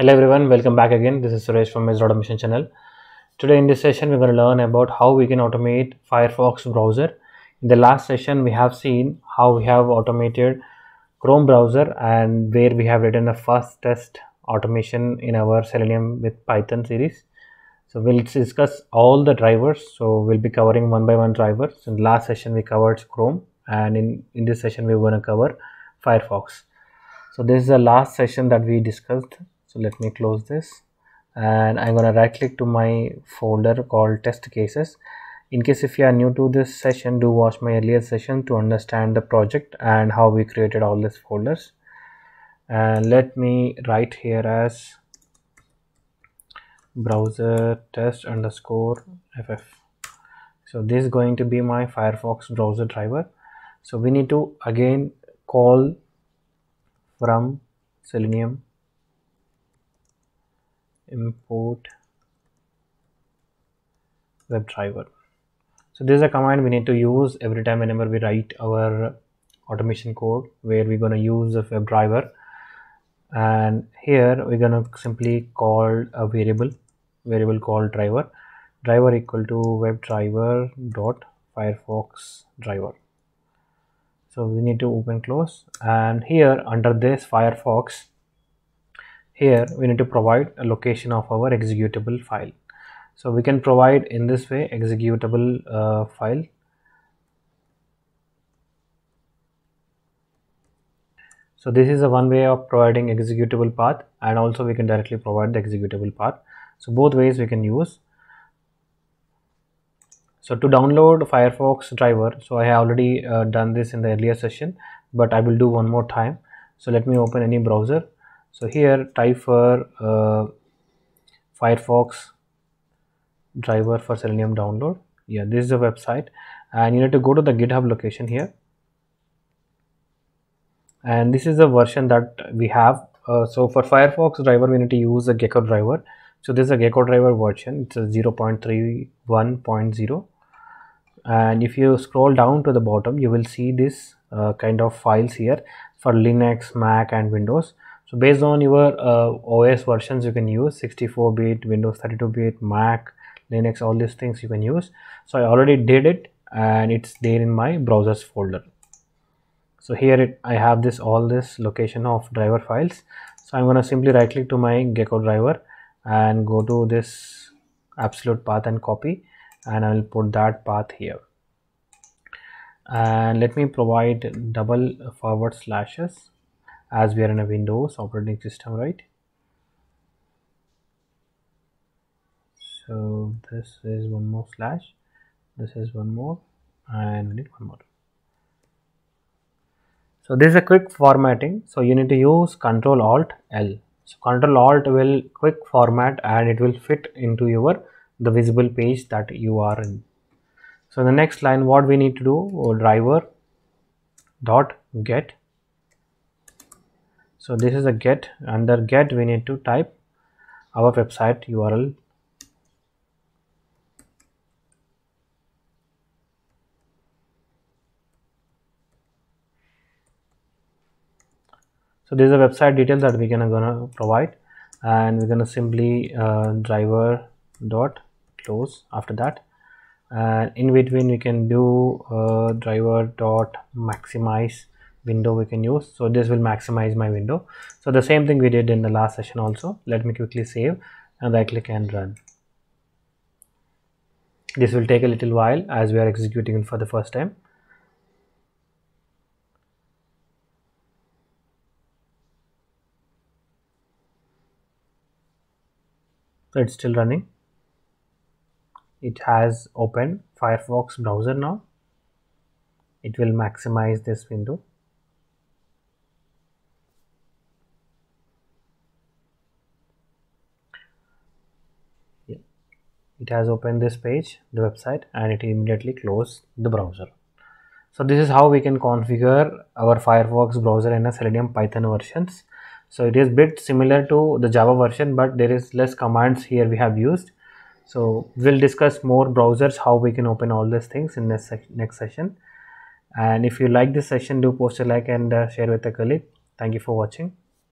Hello everyone, welcome back again. This is Suresh from Mezra Automation channel. Today in this session, we're going to learn about how we can automate Firefox browser. In the last session, we have seen how we have automated Chrome browser and where we have written a first test automation in our Selenium with Python series. So we'll discuss all the drivers. So we'll be covering one by one drivers. In the last session, we covered Chrome and in, in this session, we're going to cover Firefox. So this is the last session that we discussed so let me close this. And i'm going to right click to my folder called test cases. In case if you are new to this session do watch my earlier session to understand the project and how we created all these folders. And let me write here as browser test underscore ff so this is going to be my firefox browser driver. So we need to again call from selenium import WebDriver so this is a command we need to use every time whenever we write our automation code where we're going to use the WebDriver and here we're going to simply call a variable variable called driver. Driver equal to WebDriver dot firefox driver. So we need to open close. And here under this firefox here we need to provide a location of our executable file. So we can provide in this way executable uh, file. So this is a one way of providing executable path and also we can directly provide the executable path. So both ways we can use. So to download firefox driver so i have already uh, done this in the earlier session but i will do one more time. So let me open any browser so here type for uh, firefox driver for selenium download. Yeah this is the website. And you need to go to the github location here. And this is the version that we have. Uh, so for firefox driver we need to use the gecko driver. So this is a gecko driver version. It's a 0.31.0 and if you scroll down to the bottom you will see this uh, kind of files here for linux mac and windows so based on your uh, os versions you can use 64 bit windows 32 bit mac linux all these things you can use. So i already did it and it's there in my browsers folder. So here it, i have this all this location of driver files. So i'm going to simply right click to my gecko driver and go to this absolute path and copy and i will put that path here. And let me provide double forward slashes as we are in a Windows operating system, right? So this is one more slash, this is one more, and we need one more. So this is a quick formatting. So you need to use Control Alt L. So Control Alt will quick format and it will fit into your the visible page that you are in. So the next line, what we need to do, oh, driver dot get so this is a get under get we need to type our website url. So this is a website details that we're gonna, gonna provide. And we're gonna simply uh, driver dot close after that. And in between we can do uh, driver dot maximize window we can use. So this will maximize my window. So the same thing we did in the last session also. Let me quickly save and I click and run. This will take a little while as we are executing it for the first time. So it's still running. It has opened Firefox browser now. It will maximize this window it has opened this page the website and it immediately closed the browser. So this is how we can configure our firefox browser in a selenium python versions. So it is bit similar to the java version but there is less commands here we have used. So we'll discuss more browsers how we can open all these things in this next session. And if you like this session do post a like and uh, share with a colleague. Thank you for watching